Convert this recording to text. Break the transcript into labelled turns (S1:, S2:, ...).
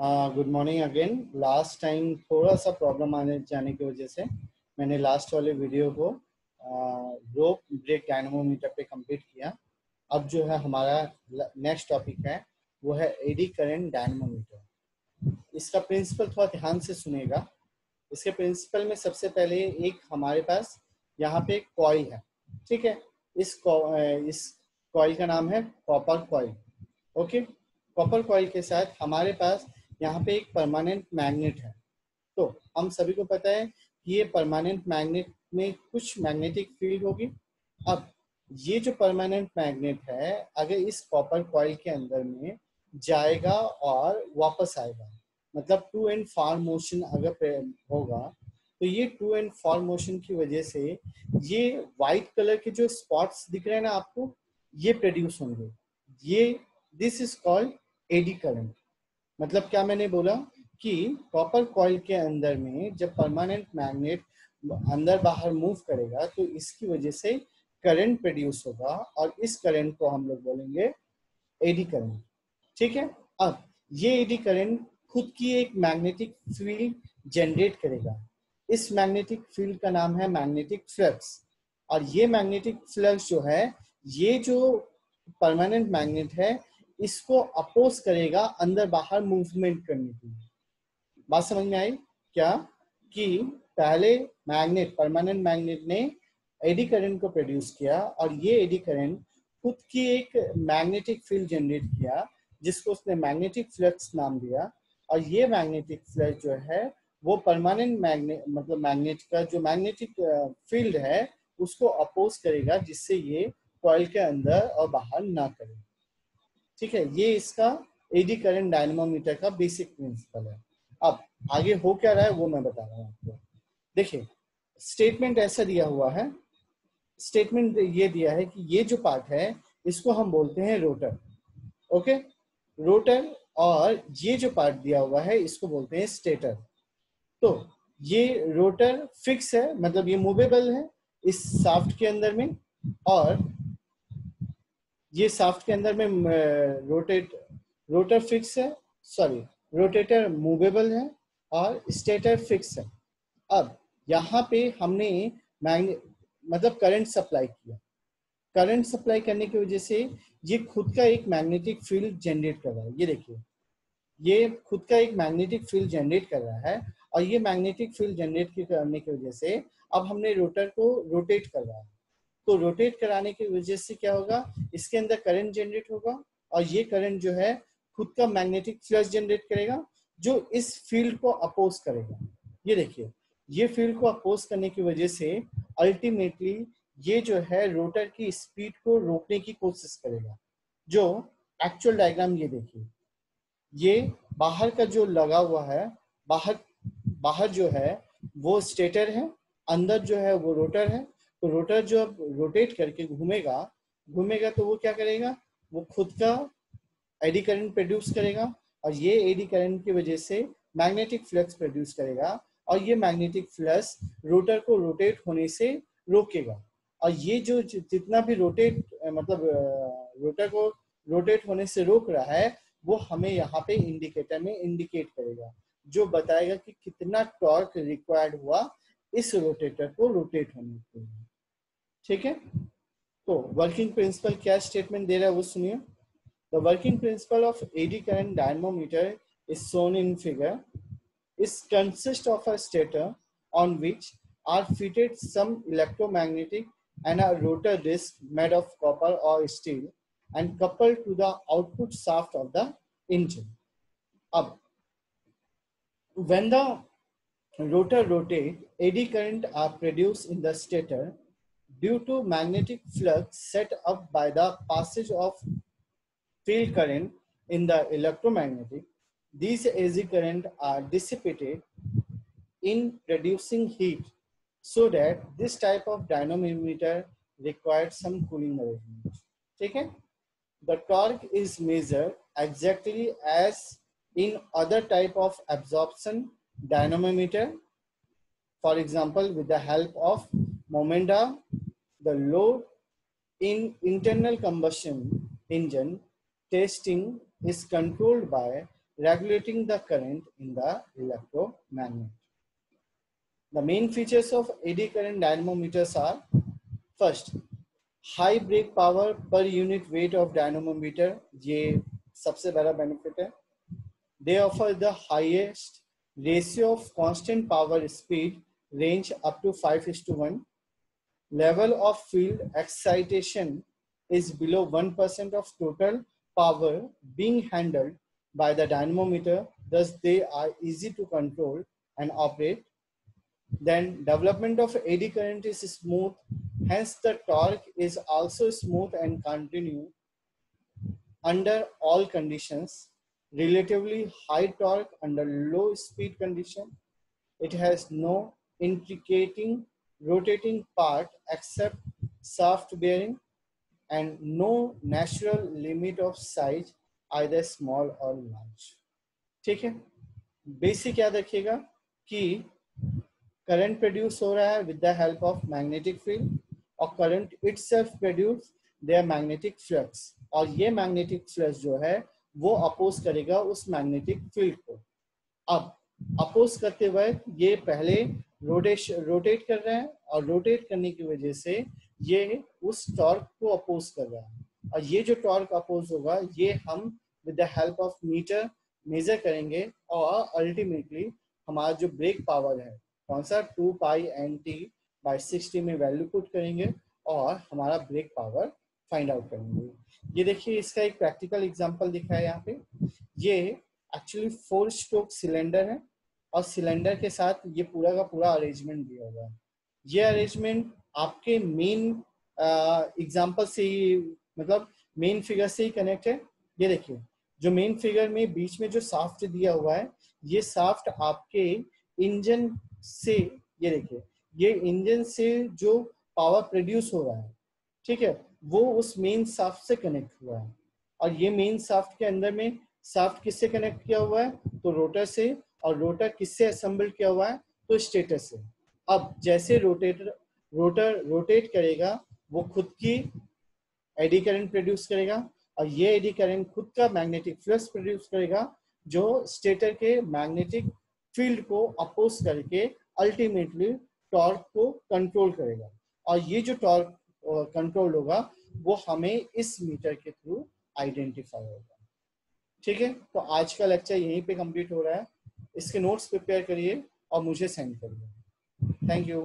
S1: Good morning again last time थोड़ा सा problem आने, जाने की वजह से मैंने लास्ट वाले वीडियो को रोप ब्रेक डायनमोमीटर पे कंप्लीट किया। अब जो है हमारा नेक्स्ट टॉपिक है, वो है एडी करेंट डायनमोमीटर इसका प्रिंसिपल थोड़ा ध्यान से सुनेगा इसके प्रिंसिपल में सबसे पहले एक हमारे पास यहाँ पे कॉइल है, ठीक है? इस इस कॉइल का नाम है copper coil okay copper coil के साथ हमारे पास यहाँ पे एक परमानेंट मैग्नेट है। तो हम सभी को पता है कि ये परमानेंट मैग्नेट में कुछ मैग्नेटिक फ़ील्ड होगी। अब ये जो परमानेंट मैग्नेट है, अगर इस कॉपर कॉइल के अंदर में जाएगा और वापस आएगा मतलब टू एंड फार मोशन अगर होगा तो ये टू एंड फार मोशन की वजह से ये व्हाइट कलर के जो स्पॉट्स दिख रहे हैं ना आपको, ये प्रोड्यूस होंगे। ये this is called eddy current मतलब क्या मैंने बोला कि कॉपर कॉइल के अंदर में जब परमानेंट मैग्नेट अंदर बाहर मूव करेगा तो इसकी वजह से करंट प्रोड्यूस होगा और इस करंट को हम लोग बोलेंगे एडी करंट ठीक है? अब ये एडी करंट खुद की एक मैग्नेटिक फ़ील्ड जनरेट करेगा। इस मैग्नेटिक फ़ील्ड का नाम है मैग्नेटिक फ्लक्स और ये मैग्नेटिक फ्लक्स जो है, ये जो परमानेंट मैग्नेट है इसको अपोज करेगा अंदर बाहर मूवमेंट करने के बात समझ में आई? क्या? कि पहले मैग्नेट परमानेंट मैग्नेट ने एडी करंट को प्रोड्यूस किया और ये एडी करंट खुद की एक मैग्नेटिक फ़ील्ड जनरेट किया, जिसको उसने मैग्नेटिक फ्लक्स नाम दिया। और ये मैग्नेटिक फ्लक्स जो है, वो परमानेंट मैग्नेट मतलब मैग्नेट का जो मैग्नेटिक फ़ील्ड है, उसको अपोज करेगा, जिससे ये कॉइल के अंदर और बाहर ना करे। ठीक है, ये इसका एडी करंट डायनमोमीटर का बेसिक प्रिंसिपल है। अब, आगे हो क्या रहा है, वो मैं बता रहा हूँ आपको। देखिए स्टेटमेंट ऐसा दिया हुआ है। स्टेटमेंट ये दिया है कि ये जो पार्ट है, इसको हम बोलते हैं रोटर ओके रोटर और ये जो पार्ट दिया हुआ है, इसको बोलते हैं स्टेटर तो ये रोटर फिक्स है मतलब ये मूवेबल है इस साफ्ट के अंदर में, और ये साफ्ट के अंदर में रोटेट रोटर फिक्स है सॉरी रोटेटर मूवेबल है और स्टेटर फिक्स है। अब, यहाँ पे हमने मतलब करंट सप्लाई किया। करंट सप्लाई करने की वजह से ये खुद का एक मैग्नेटिक फ़ील्ड जनरेट कर रहा है। ये देखिए, ये खुद का एक मैग्नेटिक फ़ील्ड जनरेट कर रहा है और ये मैग्नेटिक फ़ील्ड जनरेट करने की वजह से अब हमने रोटर को रोटेट कर रहा है। तो रोटेट कराने की वजह से क्या होगा? इसके अंदर करंट जनरेट होगा और ये करंट जो है, खुद का मैग्नेटिक फ्लक्स जनरेट करेगा, जो इस फ़ील्ड को अपोज करेगा। ये देखिए, ये फ़ील्ड को अपोज करने की वजह से अल्टीमेटली ये जो है रोटर की स्पीड को रोकने की कोशिश करेगा। जो एक्चुअल डायग्राम ये देखिए, ये बाहर का जो लगा हुआ है, बाहर बाहर जो है, वो स्टेटर है, अंदर जो है वो रोटर है तो रोटर जो अब रोटेट करके घूमेगा घूमेगा तो वो क्या करेगा? वो खुद का एडी करंट प्रोड्यूस करेगा और ये एडी करंट की वजह से मैग्नेटिक फ्लक्स प्रोड्यूस करेगा और ये मैग्नेटिक फ्लक्स रोटर को रोटेट होने से रोकेगा। और ये जो जितना भी रोटेट मतलब रोटर को रोटेट होने से रोक रहा है, वो हमें यहाँ पे इंडिकेटर में इंडिकेट करेगा, जो बताएगा कि कितना टॉर्क रिक्वायर्ड हुआ इस रोटेटर को रोटेट होने के लिए। ठीक है? तो वर्किंग प्रिंसिपल क्या स्टेटमेंट दे रहा है वो सुनिए। The working principle of eddy current dynamometer is shown in figure is consist of a stator on which are fitted some electromagnetic and a rotor disc made of copper और steel and couple to the output shaft of the engine अब when the rotor rotate eddy current are produced in the stator due to magnetic flux set up by the passage of field current in the electromagnetic, these AC current are dissipated in producing heat so that this type of dynamometer required some cooling arrangement. Okay? The torque is measured exactly as in other type of absorption dynamometer. For example, with the help of momenta the load in internal combustion engine testing is controlled by regulating the current in the electromagnet. The main features of eddy current dynamometers are first, high brake power per unit weight of dynamometer. ये सबसे बड़ा benefit है. They offer the highest ratio of constant power speed range up to 5 is to 1. Level of field excitation is below 1% of total power being handled by the dynamometer. Thus, they are easy to control and operate. Then development of eddy current is smooth. Hence, the torque is also smooth and continue under all conditions. Relatively high torque under low speed condition. It has no intricating rotating part except shaft bearing and no natural limit of size, either small or large. ठीक है? Basic याद रखिएगा कि current produce हो रहा है with the help of magnetic field और current itself produce their magnetic flux और ये मैग्नेटिक फ्लक्स जो है, वो अपोज करेगा उस मैग्नेटिक फ़ील्ड को। अब अपोज करते वक्त ये पहले रोटेश, रोटेट कर रहे हैं और रोटेट करने की वजह से ये उस टॉर्क को अपोज कर रहा है। और ये जो टॉर्क अपोज होगा, ये हम with the help of meter measure करेंगे और अल्टीमेटली हमारा जो ब्रेक पावर है, कौन सा? Two pi N T by sixty में वैल्यू पुट करेंगे और हमारा ब्रेक पावर फाइंड आउट करेंगे। ये देखिए, इसका एक प्रैक्टिकल एग्जांपल दिखा है यहाँ पे। ये एक्चुअली फोर स्ट्रोक सिलेंडर है। और सिलेंडर के साथ ये पूरा का पूरा अरेंजमेंट दिया हुआ है। ये अरेंजमेंट आपके मेन एग्ज़ाम्पल से ही मतलब मेन फिगर से ही कनेक्ट है। ये देखिए, जो मेन फिगर में बीच में जो साफ्ट दिया हुआ है, ये साफ्ट आपके इंजन से, ये देखिए, ये इंजन से जो पावर प्रोड्यूस हो रहा है, ठीक है, वो उस मेन साफ्ट से कनेक्ट हुआ है। और ये मेन साफ्ट के अंदर में साफ्ट किससे कनेक्ट किया हुआ है? तो रोटर से और रोटर किससे असेंबल किया हुआ है? तो स्टेटर से। अब जैसे रोटेटर रोटर रोटेट करेगा, वो खुद की एडी करंट प्रोड्यूस करेगा और ये एडी करंट खुद का मैग्नेटिक फ्लक्स प्रोड्यूस करेगा, जो स्टेटर के मैग्नेटिक फ़ील्ड को अपोज करके अल्टीमेटली टॉर्क को कंट्रोल करेगा। और ये जो टॉर्क कंट्रोल होगा, वो हमें इस मीटर के थ्रू आइडेंटिफाई होगा। ठीक है? तो आज का लेक्चर यहीं पे कंप्लीट हो रहा है। इसके नोट्स प्रिपेयर करिए और मुझे सेंड करिए। Thank you